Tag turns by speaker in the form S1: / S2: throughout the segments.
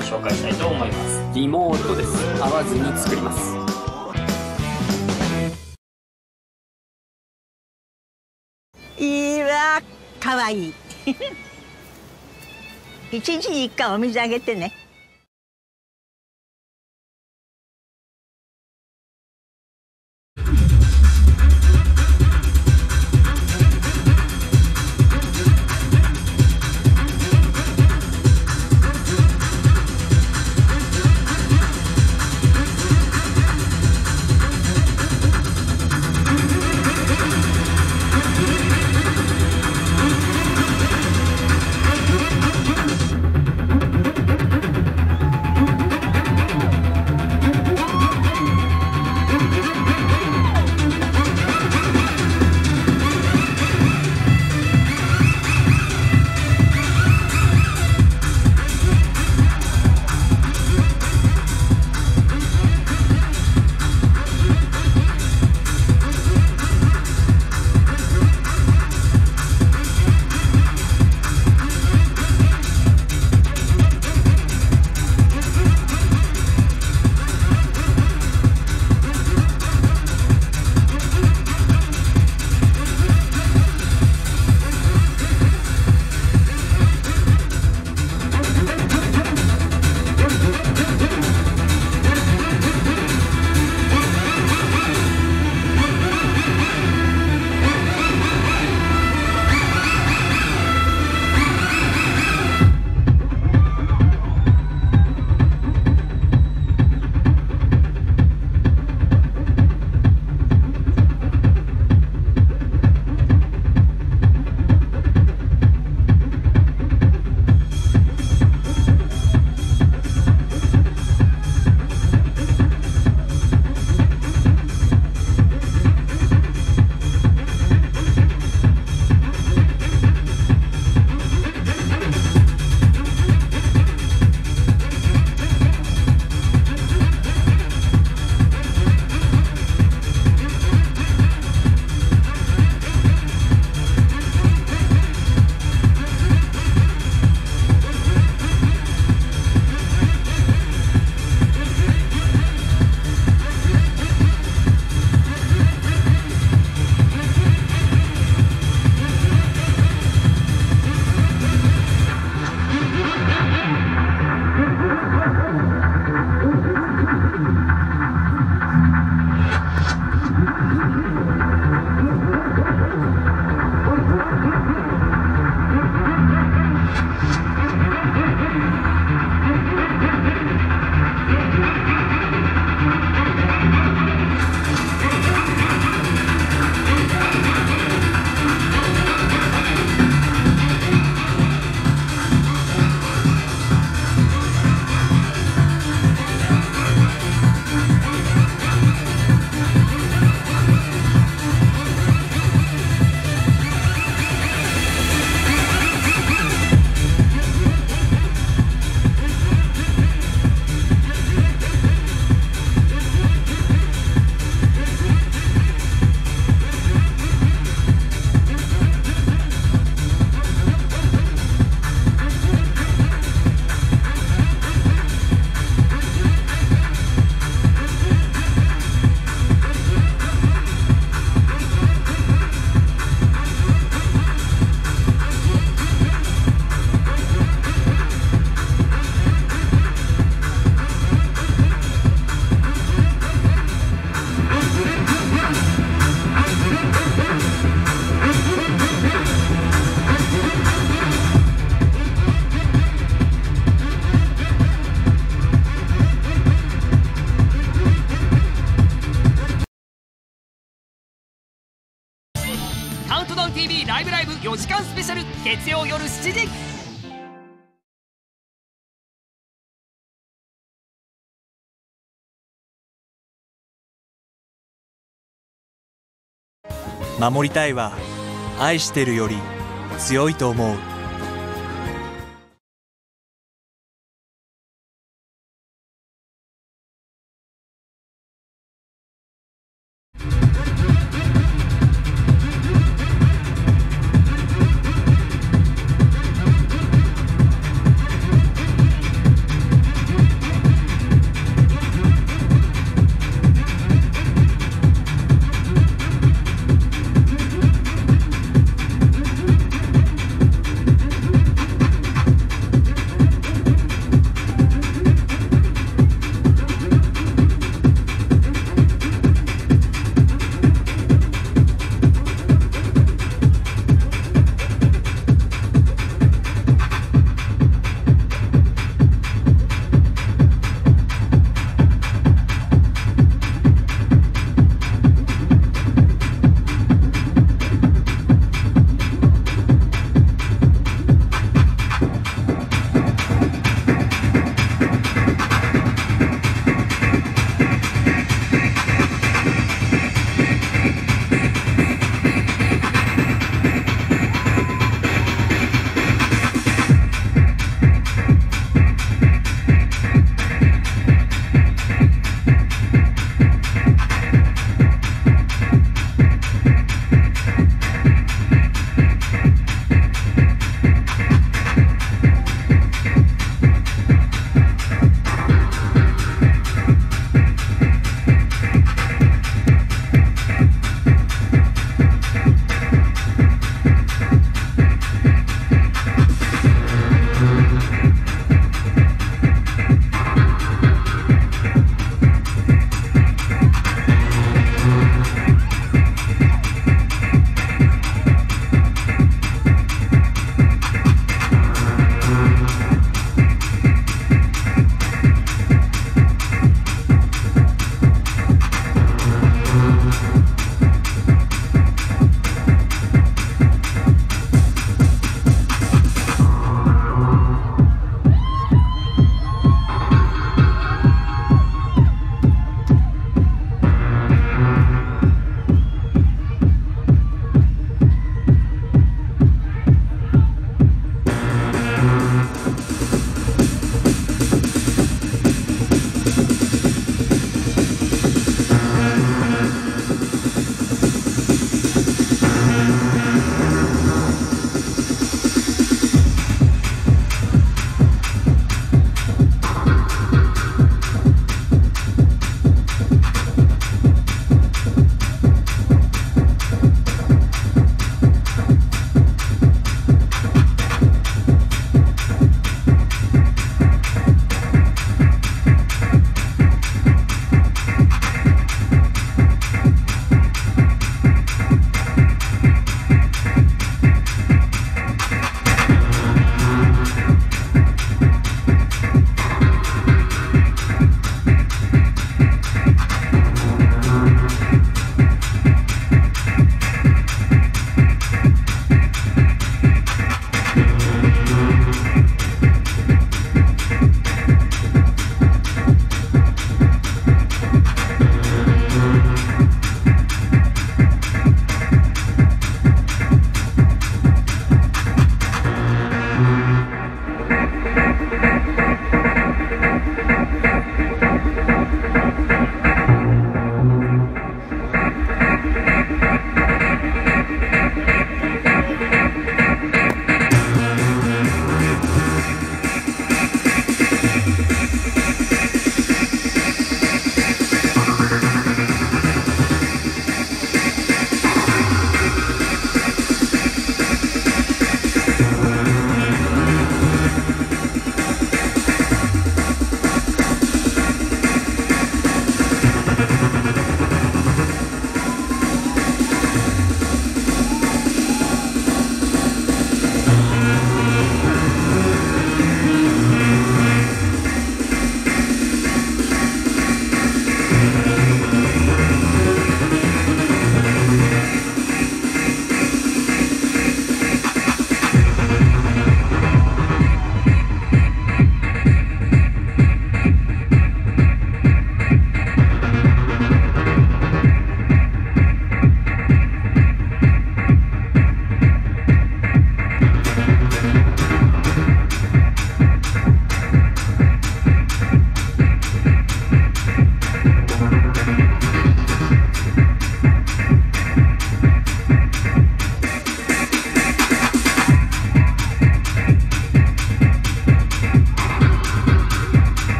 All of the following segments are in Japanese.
S1: を紹介したいと思います。
S2: リモートです。会わずに作ります。
S3: いいわ。かわいい。一日に一回お水あげてね
S4: 守りたいは愛してるより強いと思う。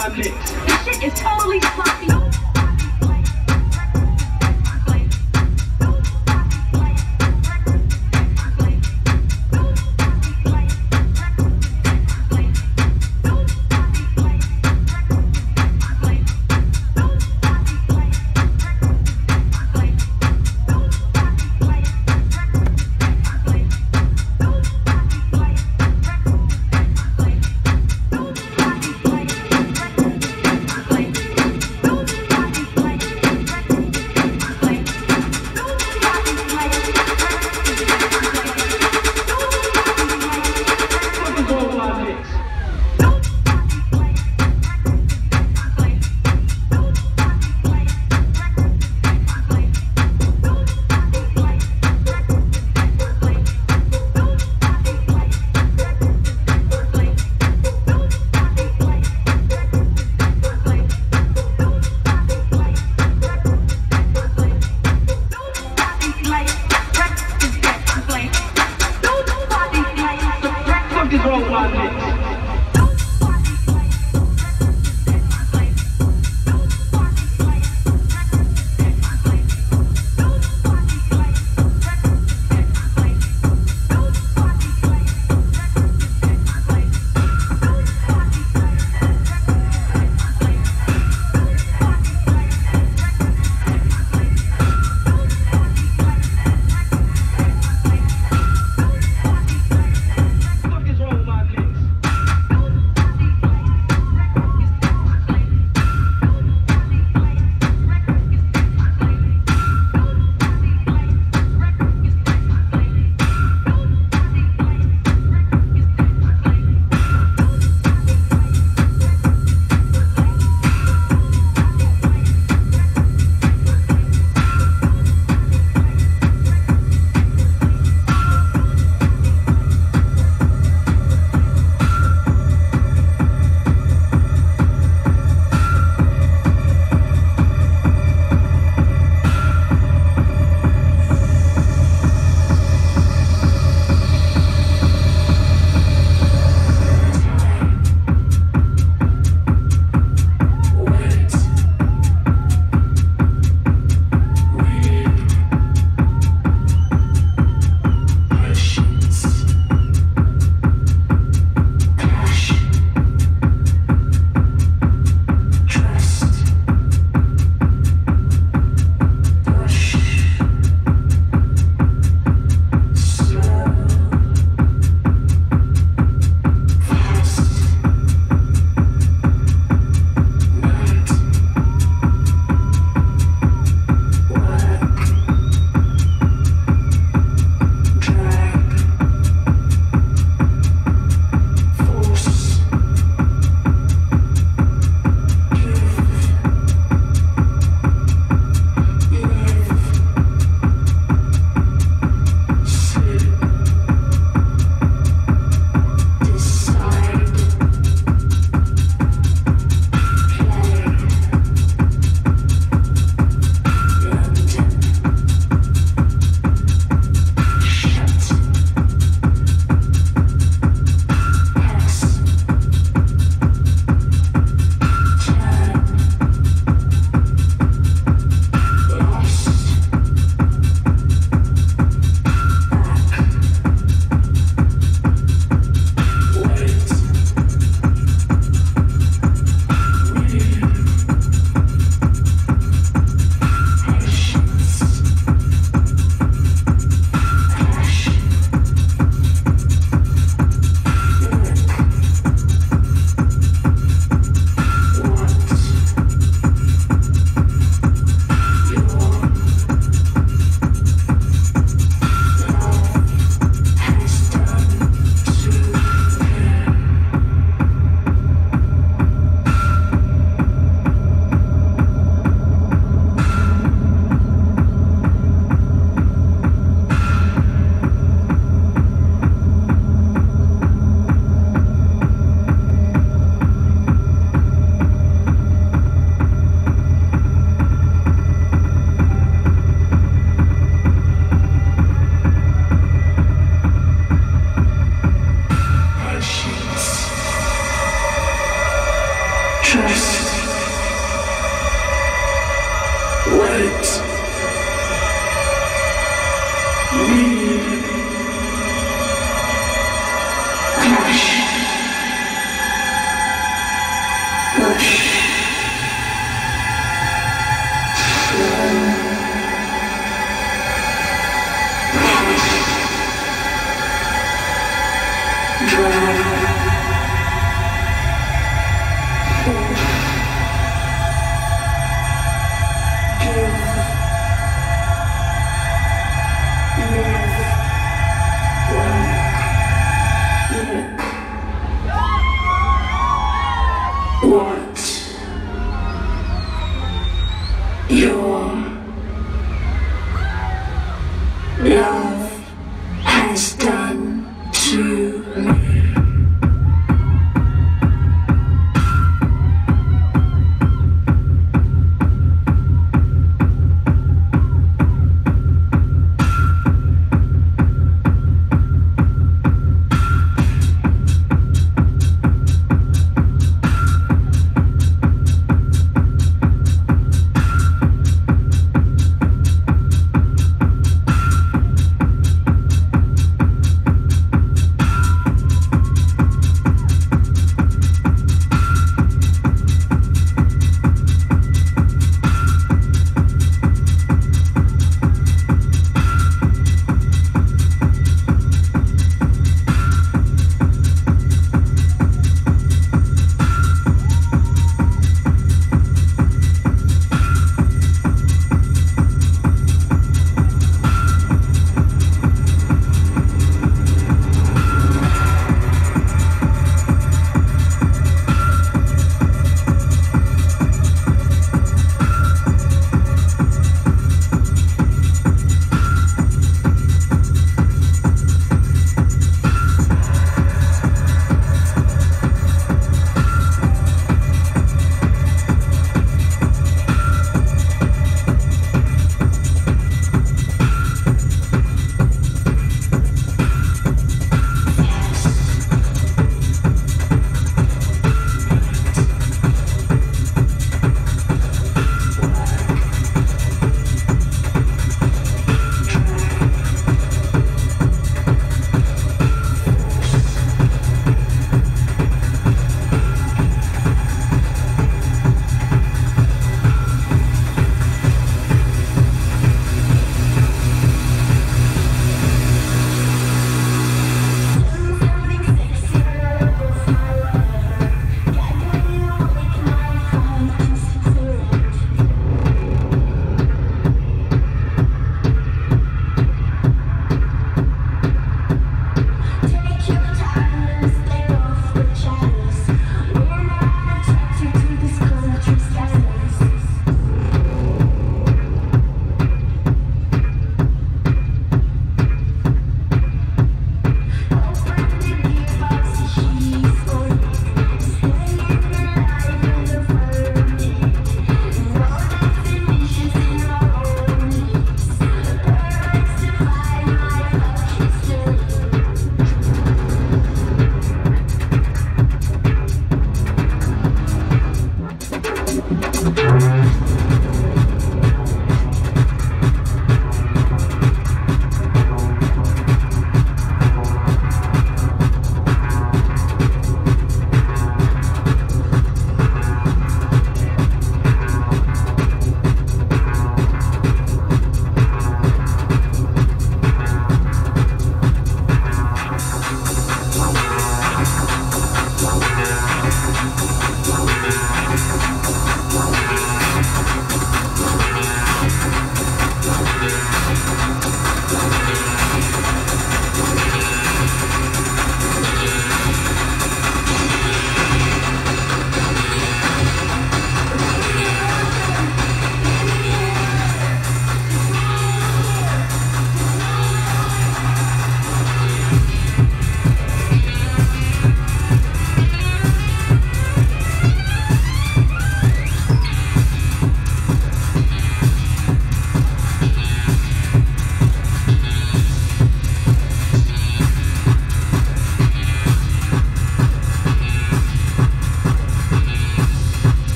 S5: my neck.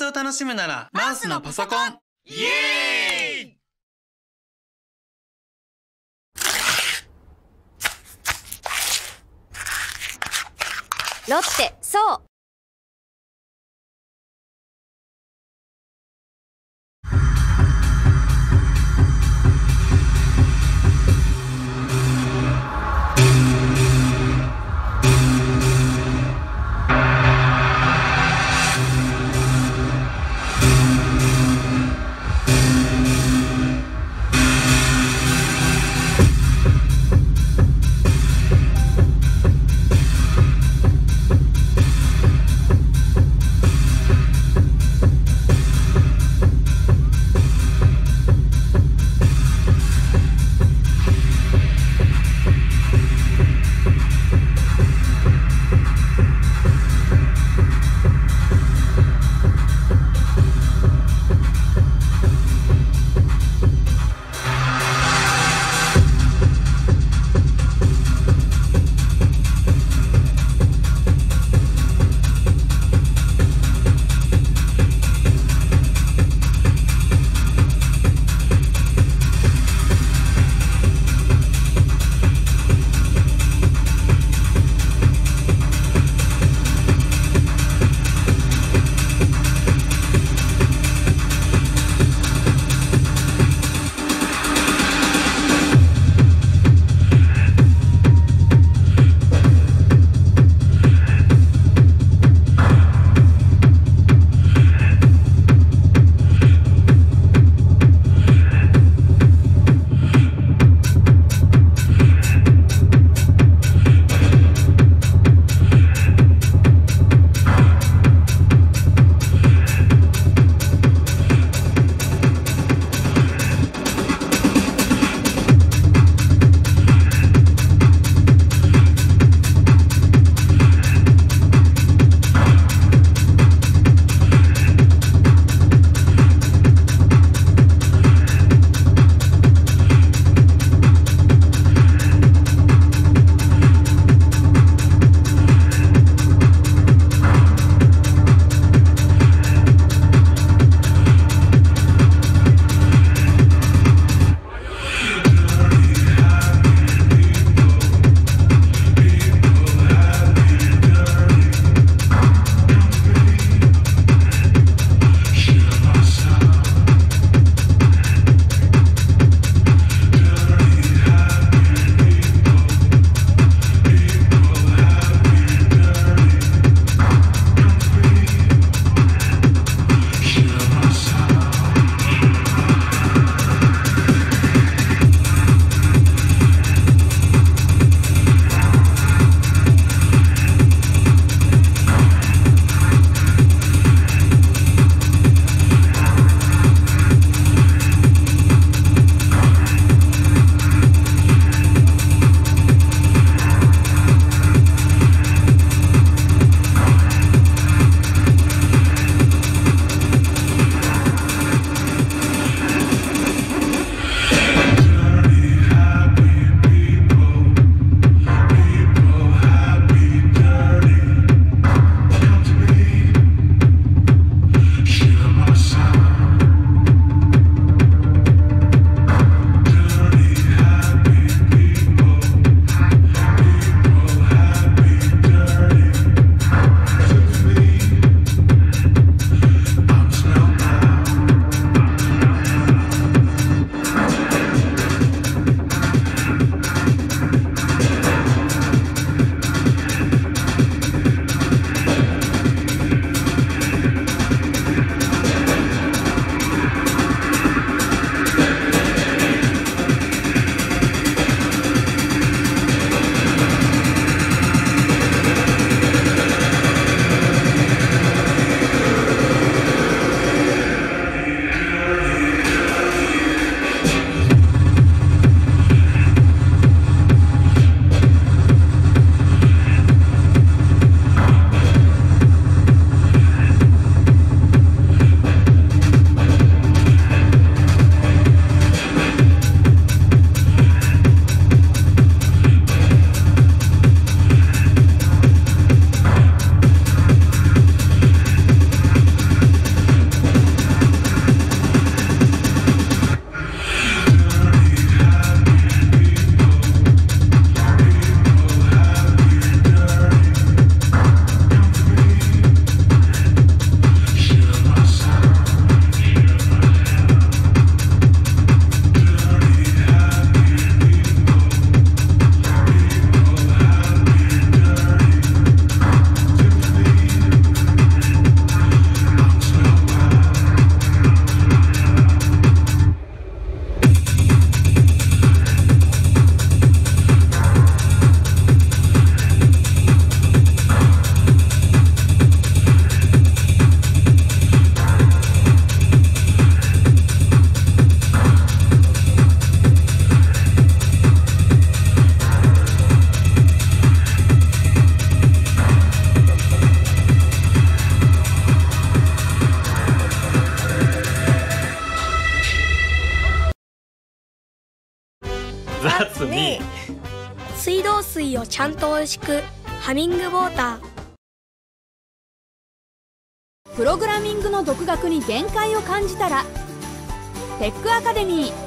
S5: を楽しむならマウスのパソコン。イエーイ！
S6: ロッテそう
S7: 美味しく。ハミングウォーター。
S8: プログラミングの独学に限界を感じたらテックアカデミー「